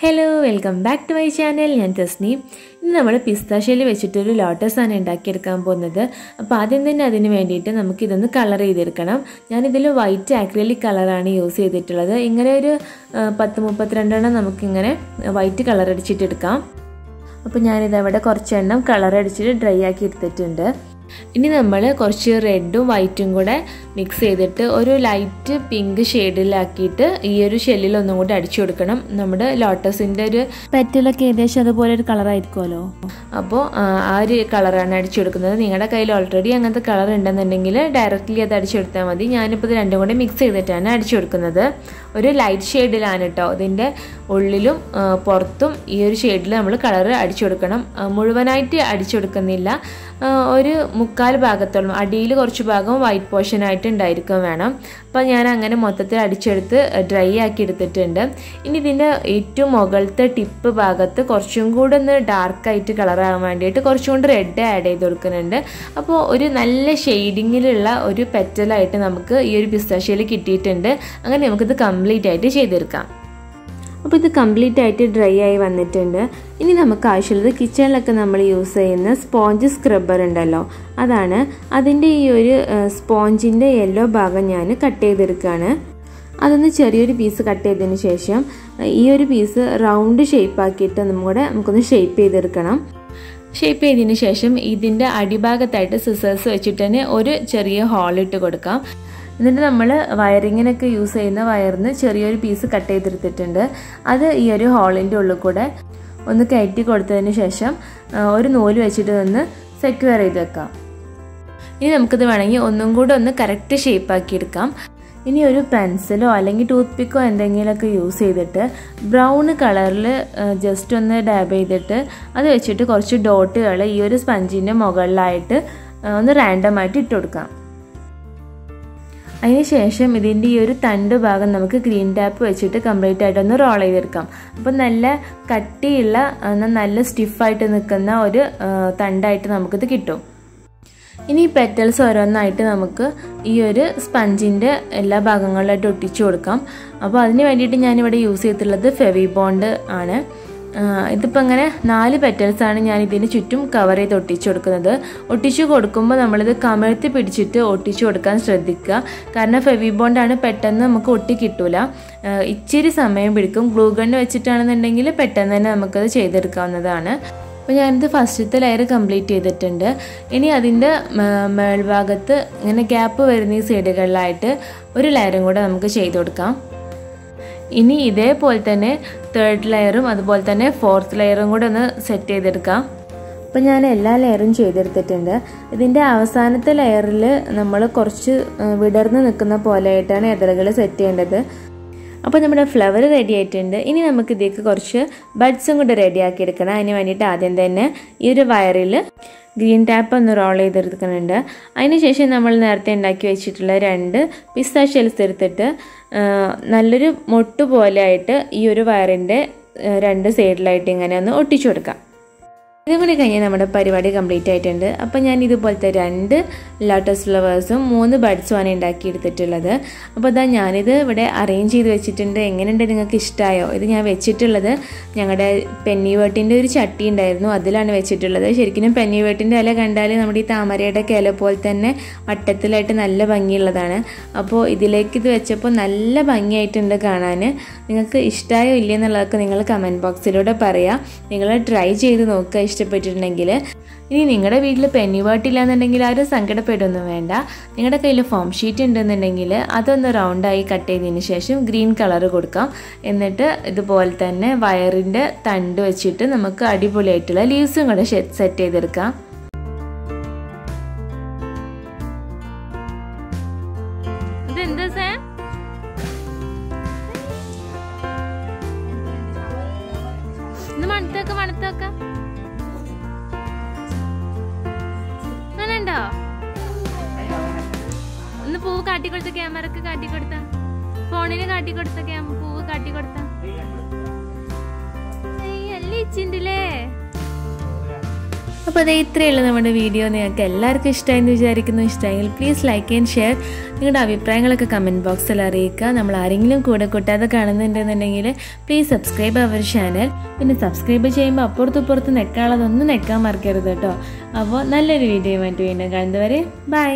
Hello welcome back to my channel ഞാൻ തസ്നീം. ഇന്ന് നമ്മൾ പിസ്താശയിൽ വെച്ചിട്ടൊരു ലോട്ടസ് ആണ് ഉണ്ടാക്കിയെടുക്കാൻ പോകുന്നത്. അപ്പോൾ ആദ്യം തന്നെ അതിന് വേണ്ടിയിട്ട് നമുക്കിതൊന്ന് കളർ ചെയ്തെടുക്കണം. ഞാനിതിൽ വൈറ്റ് ആക്രിലിക് കളറാണ് യൂസ് ചെയ്തിട്ടുള്ളത്. ഇങ്ങനെ ഒരു പത്ത് മുപ്പത്തിരണ്ടെണ്ണം നമുക്കിങ്ങനെ വൈറ്റ് കളർ അടിച്ചിട്ടെടുക്കാം. അപ്പോൾ ഞാനിതവിടെ കുറച്ചെണ്ണം കളർ അടിച്ചിട്ട് ഡ്രൈ ആക്കി എടുത്തിട്ടുണ്ട്. ഇനി നമ്മൾ കുറച്ച് റെഡും വൈറ്റും കൂടെ മിക്സ് ചെയ്തിട്ട് ഒരു ലൈറ്റ് പിങ്ക് ഷെയ്ഡിലാക്കിയിട്ട് ഈ ഒരു ഷെല്ലിൽ ഒന്നും കൂടി അടിച്ചു കൊടുക്കണം. നമ്മുടെ ലോട്ടസിന്റെ ഒരു പെറ്റലൊക്കെ ഏകദേശം അതുപോലെ ഒരു കളറായിരിക്കുമല്ലോ അപ്പോൾ ആ ഒരു കളറാണ് അടിച്ചു കൊടുക്കുന്നത്. നിങ്ങളുടെ കയ്യിൽ ഓൾറെഡി അങ്ങനത്തെ കളർ ഉണ്ടെന്നുണ്ടെങ്കിൽ ഡയറക്റ്റ്ലി അത് അടിച്ചു കൊടുത്താൽ മതി. ഞാനിപ്പോൾ ഇത് രണ്ടും കൂടെ മിക്സ് ചെയ്തിട്ടാണ് അടിച്ചു കൊടുക്കുന്നത്. ഒരു ലൈറ്റ് ഷെയ്ഡിലാണ് കേട്ടോ ഇതിന്റെ ഉള്ളിലും പുറത്തും ഈ ഒരു ഷെയ്ഡിൽ നമ്മൾ കളർ അടിച്ചു കൊടുക്കണം മുഴുവനായിട്ട് അടിച്ചു കൊടുക്കുന്നില്ല ഒരു മുക്കാൽ ഭാഗത്തോളം അടിയിൽ കുറച്ച് ഭാഗം വൈറ്റ് പോർഷൻ ആയിട്ട് ഉണ്ടായിരിക്കും വേണം. അപ്പോൾ ഞാൻ അങ്ങനെ മൊത്തത്തിൽ അടിച്ചെടുത്ത് ഡ്രൈ ആക്കി എടുത്തിട്ടുണ്ട്. ഇനി ഇതിന്റെ ഏറ്റവും മുകളിലത്തെ ടിപ്പ് ഭാഗത്ത് കുറച്ചും കൂടെ ഒന്ന് ഡാർക്കായിട്ട് കളറാകാൻ വേണ്ടിയിട്ട് കുറച്ചും കൂടി റെഡ് ആഡ് ചെയ്ത് കൊടുക്കുന്നുണ്ട്. അപ്പോൾ ഒരു നല്ല ഷെയ്ഡിങ്ങിലുള്ള ഒരു പെറ്റലായിട്ട് നമുക്ക് ഈ ഒരു പിസ്താഷ്യയിൽ കിട്ടിയിട്ടുണ്ട്. അങ്ങനെ നമുക്കിത് കംപ്ലീറ്റ് ആയിട്ട് ചെയ്തെടുക്കാം. അപ്പോൾ ഇത് കംപ്ലീറ്റ് ആയിട്ട് ഡ്രൈ ആയി വന്നിട്ടുണ്ട്. ഇനി നമുക്ക് ആവശ്യമുള്ളത് കിച്ചണിലൊക്കെ നമ്മൾ യൂസ് ചെയ്യുന്ന സ്പോഞ്ച് സ്ക്രബ്ബർ ഉണ്ടല്ലോ. അതാണ് അതിന്റെ ഈ ഒരു സ്പോഞ്ചിന്റെ യെല്ലോ ഭാഗം ഞാൻ കട്ട് ചെയ്തെടുക്കുകയാണ്. അതൊന്ന് ചെറിയൊരു പീസ് കട്ട് ചെയ്തതിന് ശേഷം ഈ ഒരു പീസ് റൗണ്ട് ഷേപ്പ് ആക്കിയിട്ട് നമ്മുടെ നമുക്കൊന്ന് ഷേപ്പ് ചെയ്തെടുക്കണം. ഷേപ്പ് ചെയ്തതിന് ശേഷം ഇതിന്റെ അടിഭാഗത്തായിട്ട് സിസേഴ്സ് വെച്ചിട്ട് തന്നെ ഒരു ചെറിയ ഹോൾ ഇട്ട് കൊടുക്കാം. എന്നിട്ട് നമ്മൾ വയറിങ്ങിനൊക്കെ യൂസ് ചെയ്യുന്ന വയറിന് ചെറിയൊരു പീസ് കട്ട് ചെയ്തെടുത്തിട്ടുണ്ട്. അത് ഈ ഒരു ഹോളിന്റെ ഉള്ളിൽ കൂടെ ഒന്ന് കയറ്റി കൊടുത്തതിന് ശേഷം ഒരു നൂൽ വെച്ചിട്ട് ഒന്ന് സെക്യൂർ ചെയ്ത് വെക്കാം. ഇനി നമുക്കിത് വേണമെങ്കിൽ ഒന്നും കൂടെ ഒന്ന് കറക്റ്റ് ഷേപ്പാക്കി എടുക്കാം. ഇനി ഒരു പെൻസിലോ അല്ലെങ്കിൽ ടൂത്ത് പിക്കോ എന്തെങ്കിലുമൊക്കെ യൂസ് ചെയ്തിട്ട് ബ്രൗൺ കളറിൽ ജസ്റ്റ് ഒന്ന് ഡാബ് ചെയ്തിട്ട് അത് വെച്ചിട്ട് കുറച്ച് ഡോട്ടുകൾ ഈ ഒരു സ്പഞ്ചിന്റെ മുകളിലായിട്ട് ഒന്ന് റാൻഡമായിട്ട് ഇട്ട് കൊടുക്കാം. അതിനുശേഷം ഇതിന്റെ ഈ ഒരു തണ്ട് ഭാഗം നമുക്ക് ഗ്രീൻ ടാപ്പ് വെച്ചിട്ട് കംപ്ലീറ്റ് ആയിട്ടൊന്ന് റോൾ ചെയ്തെടുക്കാം. അപ്പം നല്ല കട്ടിയുള്ള എന്നാൽ നല്ല സ്റ്റിഫായിട്ട് നിൽക്കുന്ന ഒരു തണ്ടായിട്ട് നമുക്കിത് കിട്ടും. ഇനി ഈ പെറ്റൽസ് ഓരോന്നായിട്ട് നമുക്ക് ഈ ഒരു സ്പഞ്ചിന്റെ എല്ലാ ഭാഗങ്ങളിലായിട്ട് ഒട്ടിച്ചു കൊടുക്കാം. അപ്പോൾ അതിന് വേണ്ടിയിട്ട് ഞാനിവിടെ യൂസ് ചെയ്തിട്ടുള്ളത് ഫെവി ബോണ്ട് ആണ്. ഇതിപ്പോൾ ഇങ്ങനെ നാല് പെറ്റൽസ് ആണ് ഞാൻ ഇതിന് ചുറ്റും കവർ ചെയ്ത് ഒട്ടിച്ചു കൊടുക്കുന്നത്. ഒട്ടിച്ചു കൊടുക്കുമ്പോൾ നമ്മളിത് കമഴ്ത്തി പിടിച്ചിട്ട് ഒട്ടിച്ചു കൊടുക്കാൻ ശ്രദ്ധിക്കുക. കാരണം ഫെവി ബോണ്ടാണ് പെട്ടെന്ന് നമുക്ക് ഒട്ടി കിട്ടൂല. ഇച്ചിരി സമയം പിടിക്കും. ഗ്ലൂ വെച്ചിട്ടാണെന്നുണ്ടെങ്കിൽ പെട്ടെന്ന് തന്നെ നമുക്കത് ചെയ്തെടുക്കാവുന്നതാണ്. അപ്പോൾ ഞാനിത് ഫസ്റ്റത്തെ ലെയർ കംപ്ലീറ്റ് ചെയ്തിട്ടുണ്ട്. ഇനി അതിന്റെ മേൾഭാഗത്ത് ഇങ്ങനെ ഗ്യാപ്പ് വരുന്ന ഈ സൈഡുകളിലായിട്ട് ഒരു ലെയറും കൂടെ നമുക്ക് ചെയ്ത് കൊടുക്കാം. ഇനി ഇതേപോലെ തന്നെ തേർഡ് ലെയറും അതുപോലെ തന്നെ ഫോർത്ത് ലെയറും കൂടെ ഒന്ന് സെറ്റ് ചെയ്തെടുക്കാം. അപ്പോൾ ഞാൻ എല്ലാ ലെയറും ചെയ്തെടുത്തിട്ടുണ്ട്. ഇതിന്റെ അവസാനത്തെ ലെയറിൽ നമ്മൾ കുറച്ച് വിടർന്ന് നിൽക്കുന്ന പോലെയായിട്ടാണ് ഇതളുകൾ സെറ്റ് ചെയ്യേണ്ടത്. അപ്പോൾ നമ്മുടെ ഫ്ലവർ റെഡി ആയിട്ടുണ്ട്. ഇനി നമുക്ക് ഇതിലേക്ക് കുറച്ച് ബഡ്സും കൂടെ റെഡി ആക്കി എടുക്കണം. അതിന് വേണ്ടിയിട്ട് ആദ്യം തന്നെ ഈ ഒരു വയറിൽ ഗ്രീൻ ടാപ്പ് ഒന്ന് റോൾ ചെയ്തെടുക്കുന്നുണ്ട്. അതിനുശേഷം നമ്മൾ നേരത്തെ ഉണ്ടാക്കി വെച്ചിട്ടുള്ള രണ്ട് പിസ്ത ഷെൽസ് എടുത്തിട്ട് നല്ലൊരു മൊട്ട് പോലെ ആയിട്ട് ഈ ഒരു വയറിന്റെ രണ്ട് സൈഡിലായിട്ട് ഇങ്ങനെ ഒന്ന് ഒട്ടിച്ചു കൊടുക്കാം. ഇതും കൂടി നമ്മുടെ പരിപാടി കംപ്ലീറ്റ് ആയിട്ടുണ്ട്. അപ്പോൾ ഞാൻ ഇതുപോലത്തെ രണ്ട് ലോട്ടസ് ഫ്ലവേഴ്സും മൂന്ന് ബഡ്സുമാണ് ഉണ്ടാക്കി എടുത്തിട്ടുള്ളത്. അപ്പോൾ അതാ ഞാനിത് ഇവിടെ അറേഞ്ച് ചെയ്ത് വെച്ചിട്ടുണ്ട്. എങ്ങനെയുണ്ട്? നിങ്ങൾക്ക് ഇഷ്ടമായോ ഇത് ഞാൻ വെച്ചിട്ടുള്ളത് ഞങ്ങളുടെ പെന്നി വേട്ടിന്റെ ഒരു ചട്ടി ഉണ്ടായിരുന്നു. അതിലാണ് വെച്ചിട്ടുള്ളത്. ശരിക്കും പെന്നി വേട്ടിന്റെ ഇല കണ്ടാൽ നമ്മുടെ ഈ താമരയുടെ കില പോലെ തന്നെ വട്ടത്തിലായിട്ട് നല്ല ഭംഗിയുള്ളതാണ്. അപ്പോൾ ഇതിലേക്ക് ഇത് വെച്ചപ്പോൾ നല്ല ഭംഗിയായിട്ടുണ്ട് കാണാൻ നിങ്ങൾക്ക് ഇഷ്ടമായോ ഇല്ലയെന്നുള്ളതൊക്കെ നിങ്ങൾ കമന്റ് ബോക്സിലൂടെ പറയാം. നിങ്ങൾ ട്രൈ ചെയ്ത് നോക്കുക ഇഷ്ടപ്പെട്ടിട്ടുണ്ടെങ്കിൽ ഇനി നിങ്ങളുടെ വീട്ടിൽ പെന്നി പാട്ടില്ലാന്നുണ്ടെങ്കിൽ ആരും സങ്കടപ്പെടുമൊന്നും വേണ്ട. നിങ്ങളുടെ കയ്യിൽ ഫോം ഷീറ്റ് ഉണ്ടെന്നുണ്ടെങ്കിൽ അതൊന്ന് റൗണ്ടായി കട്ട് ചെയ്തതിന് ശേഷം ഗ്രീൻ കളർ കൊടുക്കാം. എന്നിട്ട് ഇതുപോലെ തന്നെ വയറിന്റെ തണ്ട് വെച്ചിട്ട് നമുക്ക് അടിപൊളിയായിട്ടുള്ള ലീവ്സും കൂടെ സെറ്റ് ചെയ്തെടുക്കാം. മണത്തൊക്കെ മണത്തൊക്കെ. അങ്ങനെയുണ്ടോ ഒന്ന് പൂവ് കാട്ടിക്കൊടുത്ത ക്യാമറക്ക് കാട്ടിക്കൊടുത്ത. ഫോണിന് കാട്ടിക്കൊടുത്ത ക്യാമ പൂവ് കാട്ടിക്കൊടുത്ത. അല്ലേ അപ്പോൾ അതേ ഇത്രയുള്ള നമ്മുടെ വീഡിയോ. നിങ്ങൾക്ക് എല്ലാവർക്കും ഇഷ്ടമായെന്ന് വിചാരിക്കുന്നു. ഇഷ്ടമായെങ്കിൽ പ്ലീസ് ലൈക്ക് ആൻഡ് ഷെയർ നിങ്ങളുടെ അഭിപ്രായങ്ങളൊക്കെ കമന്റ് ബോക്സിൽ അറിയിക്കുക. നമ്മൾ ആരെങ്കിലും കൂടെ കൂട്ടാതെ കാണുന്നുണ്ടെന്നുണ്ടെങ്കിൽ പ്ലീസ് സബ്സ്ക്രൈബ് അവർ ചാനൽ പിന്നെ സബ്സ്ക്രൈബ് ചെയ്യുമ്പോൾ അപ്പുറത്തുപ്പുറത്ത് നെക്കാനുള്ളതൊന്നും നെക്കാൻ മറക്കരുത് കേട്ടോ. അപ്പോൾ നല്ലൊരു വീഡിയോ ആയിട്ട് വീണ്ടും കാണുന്നവരെ ബൈ